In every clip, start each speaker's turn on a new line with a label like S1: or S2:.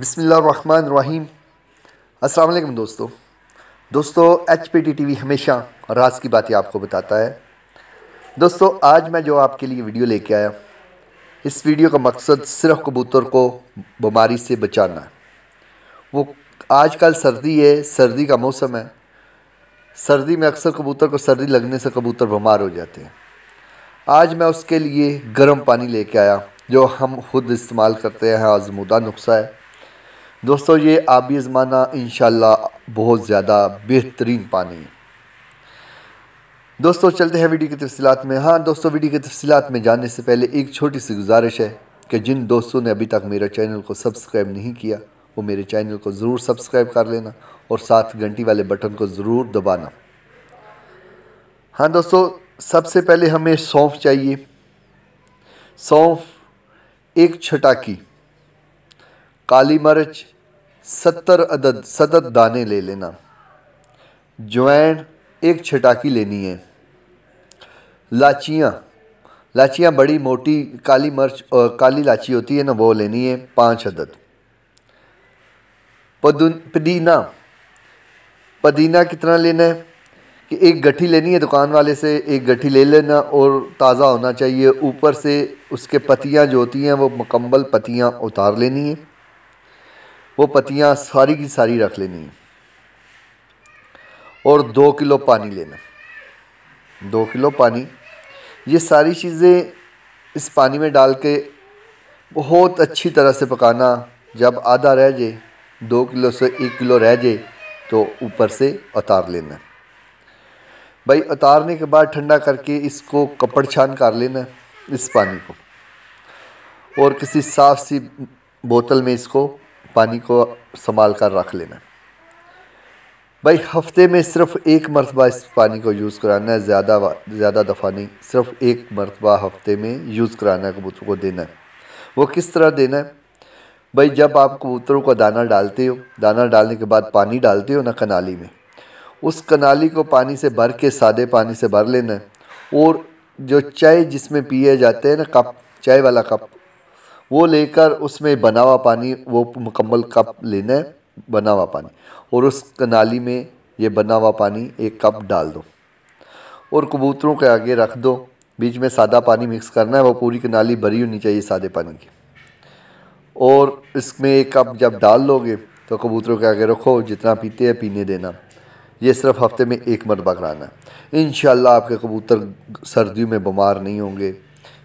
S1: बिसमीम अस्सलाम दोस्तों। दोस्तों H P T T V हमेशा राज की बातें आपको बताता है। दोस्तों, आज मैं जो आपके लिए वीडियो लेके आया, इस वीडियो का मकसद सिर्फ़ कबूतर को बीमारी से बचाना है। वो आजकल सर्दी है, सर्दी का मौसम है। सर्दी में अक्सर कबूतर को सर्दी लगने से कबूतर बीमार हो जाते हैं। आज मैं उसके लिए गर्म पानी लेके आया, जो हम खुद इस्तेमाल करते हैं आजमूदा नुस्खा है। दोस्तों, ये आबी ज़माना इन बहुत ज़्यादा बेहतरीन पानी दोस्तों, चलते हैं वीडियो की तफसीत में। हाँ दोस्तों, वीडियो की तफसीत में जानने से पहले एक छोटी सी गुजारिश है कि जिन दोस्तों ने अभी तक मेरा चैनल को सब्सक्राइब नहीं किया, वो मेरे चैनल को ज़रूर सब्सक्राइब कर लेना और साथ घंटी वाले बटन को ज़रूर दबाना। हाँ दोस्तों, सबसे पहले हमें सौंफ चाहिए। सौंफ एक छटाकी। काली मिर्च, सत्तर अदद, सदद दाने ले लेना। जवैन एक छटाकी लेनी है। लाचियाँ लाचियाँ बड़ी मोटी काली मिर्च और काली लाची होती है ना, वो लेनी है पाँच अदद। पुदीना, पदीना कितना लेना है? कि एक गठी लेनी है दुकान वाले से, एक गठी ले लेना और ताज़ा होना चाहिए। ऊपर से उसके पत्तियाँ जो होती हैं, वो मुकम्मल पत्तियाँ उतार लेनी है। वो पत्तियाँ सारी की सारी रख लेनी है। और दो किलो पानी लेना दो किलो पानी। ये सारी चीज़ें इस पानी में डाल के बहुत अच्छी तरह से पकाना। जब आधा रह जाए, दो किलो से एक किलो रह जाए तो ऊपर से उतार लेना भाई उतारने के बाद ठंडा करके इसको कपड़ छान कर लेना इस पानी को। और किसी साफ़ सी बोतल में इसको पानी को संभाल कर रख लेना। भाई, हफ़्ते में सिर्फ़ एक मरतबा इस पानी को यूज़ कराना है, ज़्यादा ज़्यादा दफ़ा नहीं, सिर्फ़ एक मरतबा हफ़्ते में यूज़ कराना है, कबूतर को देना है। वो किस तरह देना है? भाई, जब आप कबूतरों को दाना डालते हो, दाना डालने के बाद पानी डालते हो ना कनाली में, उस कनाली को पानी से भर के, सादे पानी से भर लेना है। और जो चाय जिसमें पिए जाते हैं ना कप, चाय वाला कप वो लेकर उसमें बना हुआ पानी, वो मुकम्मल कप लेना है बना हुआ पानी। और उस नाली में ये बना हुआ पानी एक कप डाल दो। और कबूतरों के आगे रख दो। बीच में सादा पानी मिक्स करना है, वो पूरी नाली भरी होनी चाहिए सादे पानी की। और इसमें एक कप जब डाल लोगे तो कबूतरों के आगे रखो, जितना पीते हैं पीने देना। ये सिर्फ़ हफ़्ते में एक मरतबा कराना है। इन आपके कबूतर सर्दियों में बीमार नहीं होंगे।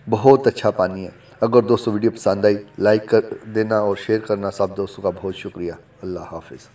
S1: बहुत अच्छा पानी है। अगर दोस्तों वीडियो पसंद आई, लाइक कर देना और शेयर करना। सब दोस्तों का बहुत शुक्रिया। अल्लाह हाफिज़।